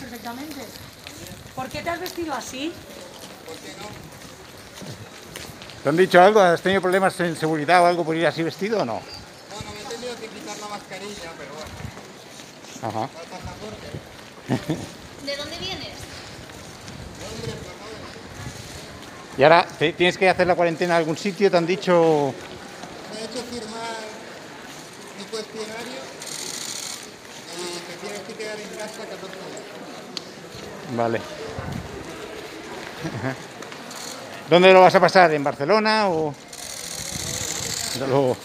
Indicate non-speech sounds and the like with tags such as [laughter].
perfectamente. ¿Por qué te has vestido así? ¿Te han dicho algo? ¿Has tenido problemas en seguridad o algo por ir así vestido o no? Bueno, me he tenido que quitar la mascarilla, pero bueno, Ajá. [laughs] ¿De dónde vienes? Y ahora te- tienes que hacer la cuarentena en algún sitio, te han dicho... Me he hecho firmar mi cuestionario y te tienes que quedar en casa 14 días. Vale. ¿Dónde lo vas a pasar? ¿En Barcelona o...? Luego.